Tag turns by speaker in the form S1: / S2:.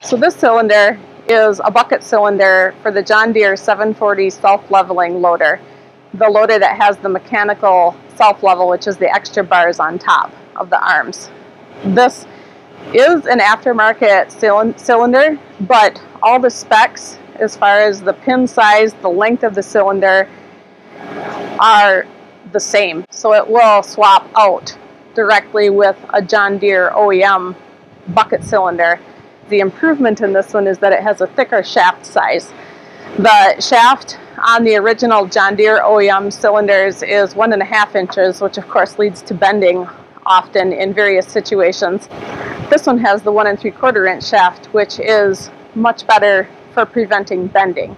S1: So this cylinder is a bucket cylinder for the John Deere 740 self-leveling loader. The loader that has the mechanical self-level, which is the extra bars on top of the arms. This is an aftermarket cylinder, but all the specs as far as the pin size, the length of the cylinder are the same. So it will swap out directly with a John Deere OEM bucket cylinder. The improvement in this one is that it has a thicker shaft size. The shaft on the original John Deere OEM cylinders is one and a half inches, which of course leads to bending often in various situations. This one has the one and three quarter inch shaft, which is much better for preventing bending.